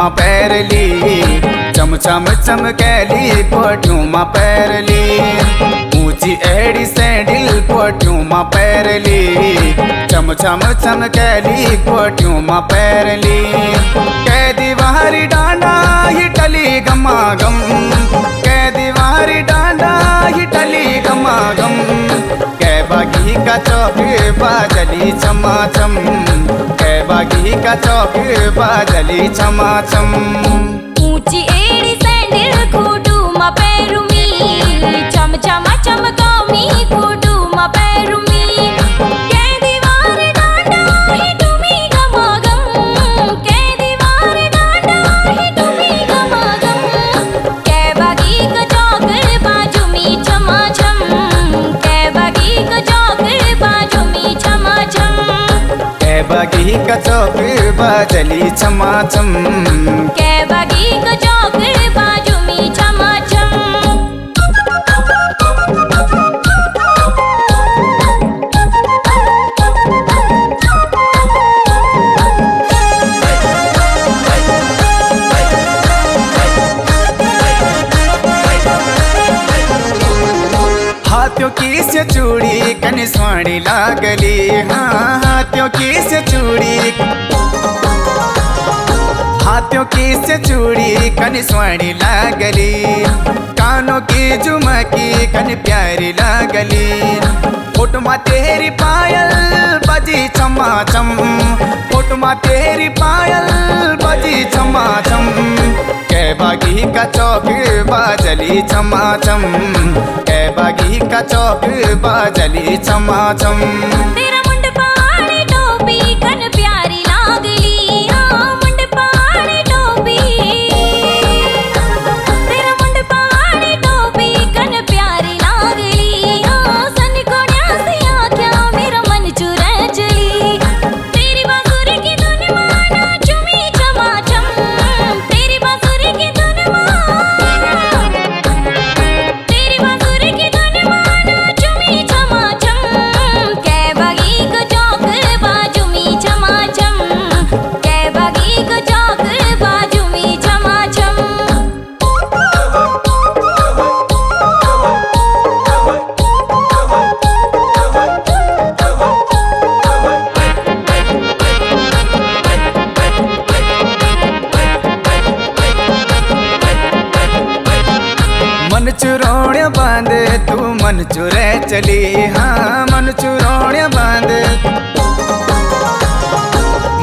पैरली चम चम चमकैली पोटियों में पैरली ऊँची एड़ी सैंडल पोटियों में पैरली चम चम चमकैली पोटियों में पैरली कैदी बाहरी डांडा ही टली गमा गम कैदी बाहरी डांडा ही टली गमा गम कै बागी का चौक बाजली चमाचम। बागी का चौकी बाजली चमाचम। बागी कचो चौक बाजली चमाचम के बागी का हाथों की से चूड़ी, कन स्वाणी लागली। हाँ हाथों की से चूड़ी। हाथों की से चूड़ी, कन स्वाणी लागली। कानों की झुमकी, कन प्यारी लागली। फोटमा तेरी पायल बजी चमा चमाचम फोटमा तेरी पायल बजी चमाचम। कै बागी का चौक बाजली चमाचम। कै बागी का चौक बाजली चमाचम। मन चुरे चली। हाँ मन चुरोड़ बाँध।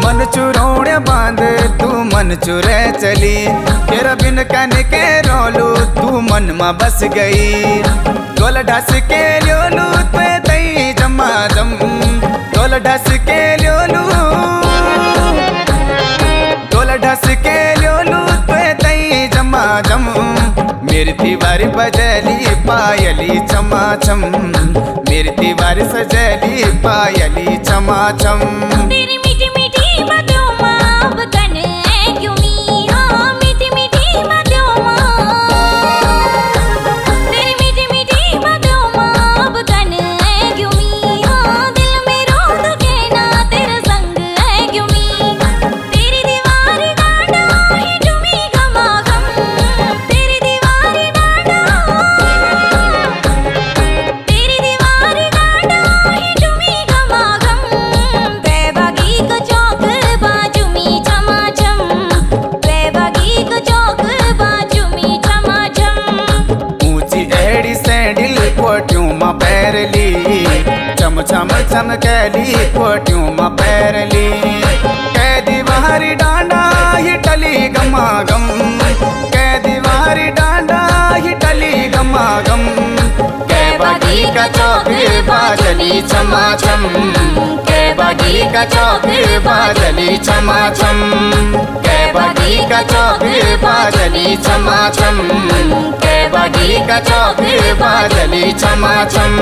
मन चुरोड़ बाँध, तू मन चुरे चली। तेरा बिन कन के रोलू, तू मन में बस गई। डोल ढस के लोलू ते तई जमा जम डोल ढस के लोलू डोल ढस के लोलू ते तई जमा जम मेरी दीवार बजली पायली चमाचम मेरी दीवार सजली पायली चमाचम पैरली चम चम चमकैली कोटियों में पैरली कैदी बाहरी डांडा, ही टली गमा गम कैदी बाहरी डांडा, ही टली गमा गम कै बागी का चौक बाजली चमाचम। कै बागी का चौक बाजली चमाचम। कै बागी का चौक बाजली चमाचम। के बगी का चौक बाजली चमाचम।